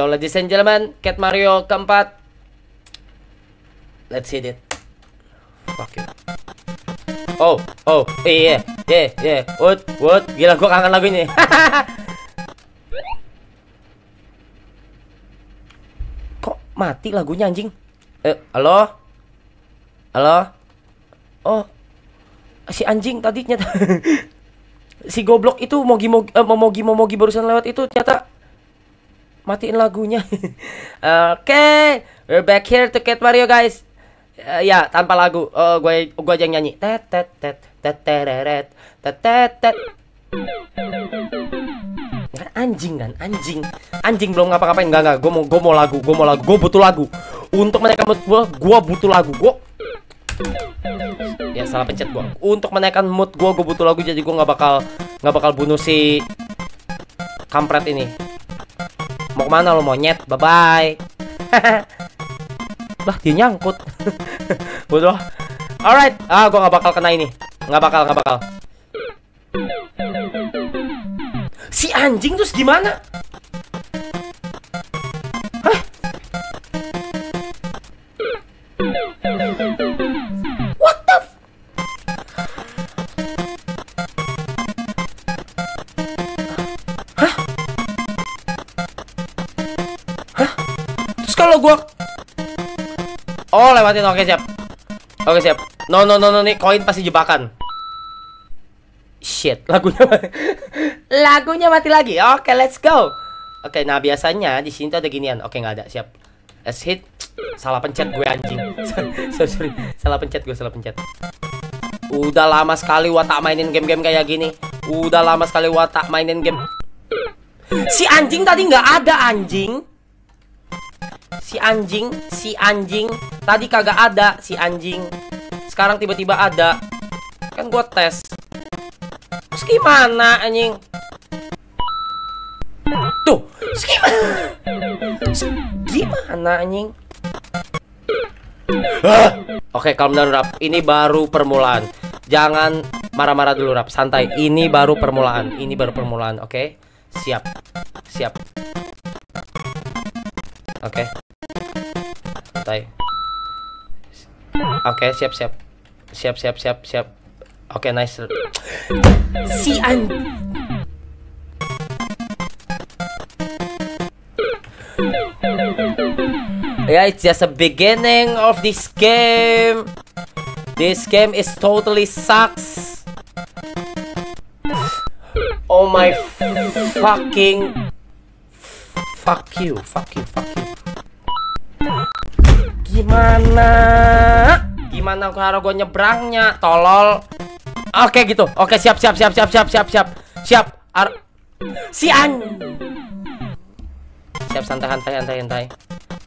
So, ladies and gentlemen, Cat Mario keempat. Let's hit it. Fuck you. Oh, oh, iya, iya, iya, wood, wood, gila gua kangen lagu ini. Kok mati lagunya anjing? Eh, halo? Halo? Oh, si anjing tadi nyata si goblok itu mogi mogi momogi momogi barusan lewat itu ternyata matiin lagunya. Oke, okay, we're back here to Cat Mario guys. Uh, ya tanpa lagu, uh, gue gue aja yang nyanyi. Tet tet tet tet tet tet tet. Kan anjing kan, anjing, anjing belum ngapa-ngapain enggak enggak. Gue mau gue mau lagu, gue mau lagu, gue butuh lagu. Untuk menaikkan mood gue, gue butuh lagu. Gue ya salah pencet gue. Untuk menaikkan mood gue, gue butuh lagu. Jadi gue nggak bakal nggak bakal bunuh si kampret ini. Mau ke mana lo monyet? Bye bye. lah dia nyangkut. Bodoh. Alright. Ah, gua nggak bakal kena ini. Nggak bakal, nggak bakal. Si anjing terus gimana? Lewatin. Oke, siap. Oke, siap. No, no, no, no, nih koin pasti jebakan. Shit, lagunya lagunya mati lagi. Oke, let's go. Oke, nah biasanya di sini tuh ada ginian. Oke, nggak ada. Siap. Let's hit. Salah pencet gue anjing. sorry, sorry. Salah pencet gue, salah pencet. Udah lama sekali watak mainin game-game kayak gini. Udah lama sekali watak mainin game. Si anjing tadi nggak ada anjing si anjing, si anjing. Tadi kagak ada si anjing. Sekarang tiba-tiba ada. Kan gua tes. Terus gimana anjing? Tuh, terus gimana? Terus gimana anjing? Ah! Oke, calm down rap. Ini baru permulaan. Jangan marah-marah dulu rap. Santai. Ini baru permulaan. Ini baru permulaan, oke? Siap. Siap. Oke. Santai. Oke, siap siap. Siap siap siap siap. Oke, nice. Si an Yeah, it's just a beginning of this game. This game is totally sucks. Oh my fucking fuck you, fuck you, fuck you. Gimana? Gimana cara gue nyebrangnya? Tolol. Oke gitu. Oke siap siap siap siap siap siap siap siap. Ar si an. Siap santai santai santai santai.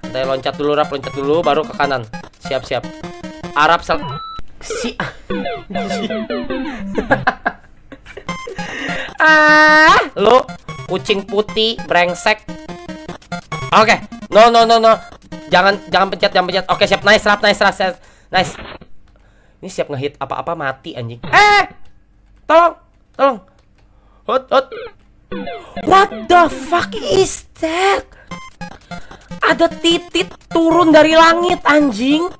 Santai loncat dulu rap loncat dulu baru ke kanan. Siap siap. Arab sel si ah lo kucing putih brengsek oke okay. no no no no jangan jangan pencet jangan pencet. Oke siap. Nice rap nice rap nice. Ini siap ngehit apa-apa mati anjing. Eh! Tolong tolong. Hot hot. What the fuck is that? Ada titit turun dari langit anjing.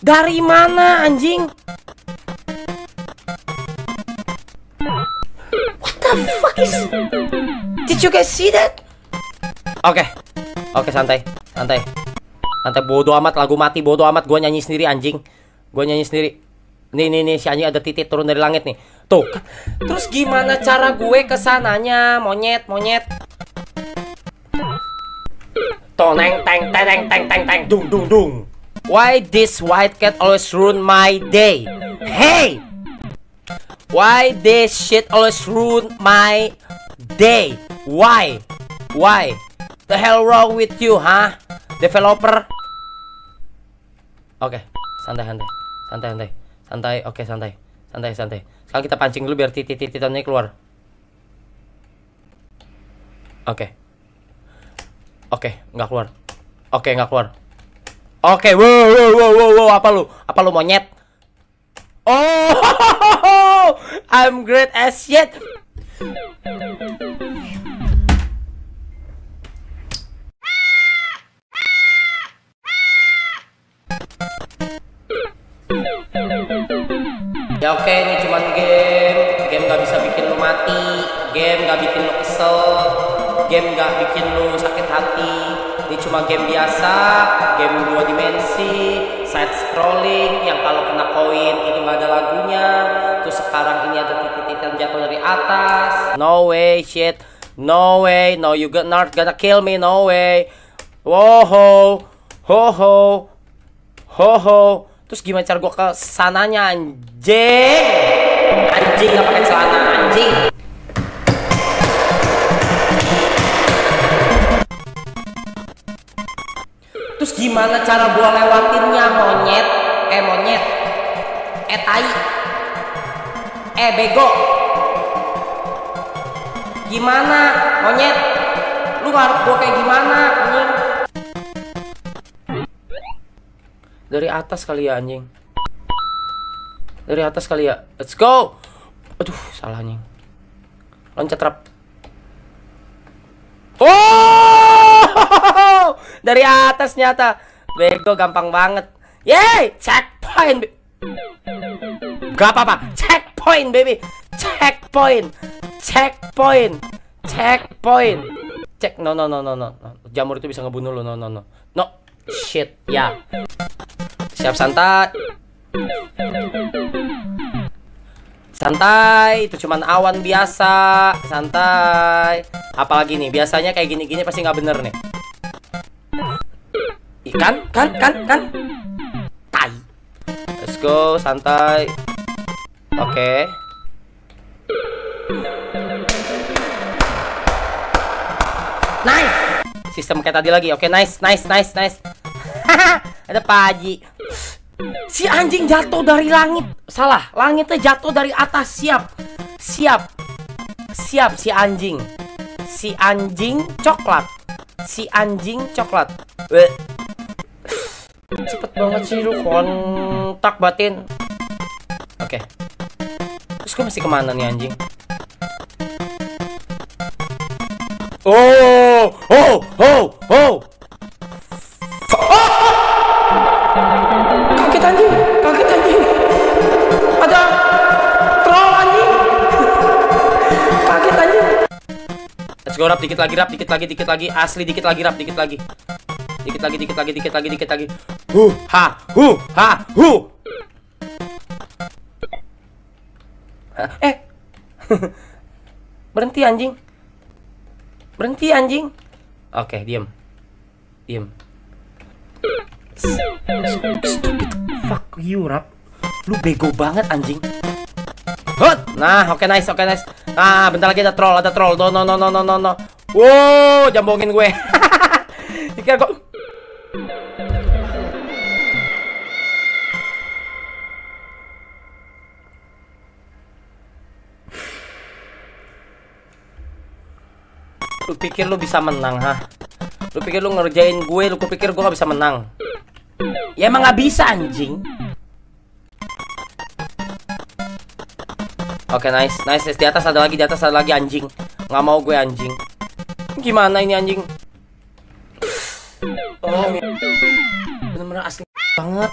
Dari mana anjing? What the fuck is Did you guys see that? Oke. Okay. Oke okay, santai Santai Santai bodoh amat lagu mati bodoh amat Gue nyanyi sendiri anjing Gue nyanyi sendiri Nih nih nih si anjing ada titik turun dari langit nih Tuh Terus gimana cara gue ke sananya Monyet monyet Tuh neng teng teng teng teng teng dung dung dung Why this white cat always ruin my day? Hey! Why this shit always ruin my day? Why? Why? The hell wrong with you, huh? Developer? Oke, okay. santai santai. Santai santai. Santai, oke okay, santai. Santai santai. Sekarang kita pancing dulu biar titik-titikannya keluar. Oke. Okay. Oke, okay, nggak keluar. Oke, okay, nggak keluar. Oke, okay, wow, wow, wow, wow, wow, apa lu? Apa lu monyet? Oh, I'm great as yet. Hati. Ini cuma game biasa, game dua dimensi, side scrolling yang kalau kena koin itu nggak ada lagunya. Terus sekarang ini ada titik-titik jatuh dari atas. No way, shit. No way, no you got not gonna kill me, no way. Woho, ho ho, ho ho. Terus gimana cara gua ke sananya anjing? Anjing gak pakai celana anjing. Gimana cara gua lewatinnya monyet? Eh monyet. Eh tai. Eh bego. Gimana monyet? Lu ngarep gua kayak gimana anjing? Dari atas kali ya anjing. Dari atas kali ya. Let's go. Aduh, salah anjing. Loncat rap. Oh! Dari atas nyata. Bego gampang banget. Yeay, checkpoint. Gak apa-apa. Checkpoint, baby. Checkpoint. Checkpoint. Checkpoint. Cek. No, no, no, no, no. Jamur itu bisa ngebunuh lo. No, no, no. No. Shit. Ya. Siap santai. Santai, itu cuman awan biasa. Santai. Apalagi nih, biasanya kayak gini-gini pasti nggak bener nih. Ikan, kan, kan, kan. Tai. Let's go, santai. Oke. Nice. Sistem kayak tadi lagi. Oke, nice, nice, nice, nice. Ada Paji. Si anjing jatuh dari langit. Salah, langitnya jatuh dari atas. Siap. Siap. Siap si anjing. Si anjing coklat. Si anjing coklat. Bleh. Cepet banget sih lu kontak batin. Oke. Terus gue mesti ke mana nih anjing? Oh, oh, oh, oh. Go rap dikit lagi rap dikit lagi dikit lagi asli dikit lagi rap dikit lagi. Dikit lagi dikit lagi dikit lagi dikit lagi. Hu ha hu ha hu. Eh. Berhenti anjing. Berhenti anjing. Oke, diem. Diem. Fuck you, Rap. Lu bego banget anjing. Hut. Nah, oke nice, oke nice. Nah, bentar lagi ada troll, ada troll. No no no no no no no. Wow, jambongin gue. Dikira kok Lu pikir lu bisa menang, ha? Lu pikir lu ngerjain gue, lu pikir gue gak bisa menang? Ya emang gak bisa, anjing. Oke, nice, nice, nice. Di atas ada lagi, di atas ada lagi anjing. Nggak mau gue anjing. Gimana ini anjing? Oh, bener-bener asli banget.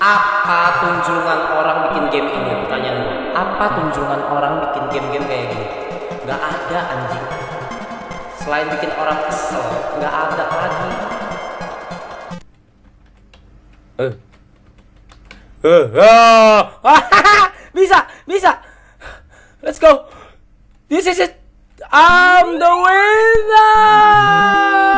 Apa tunjungan orang bikin game ini? Pertanyaan. Apa tunjungan orang bikin game-game kayak gini? Gak ada anjing. Selain bikin orang kesel, nggak ada lagi. Eh. Eh, ah. bisa. Let's go. This is it. I'm the winner.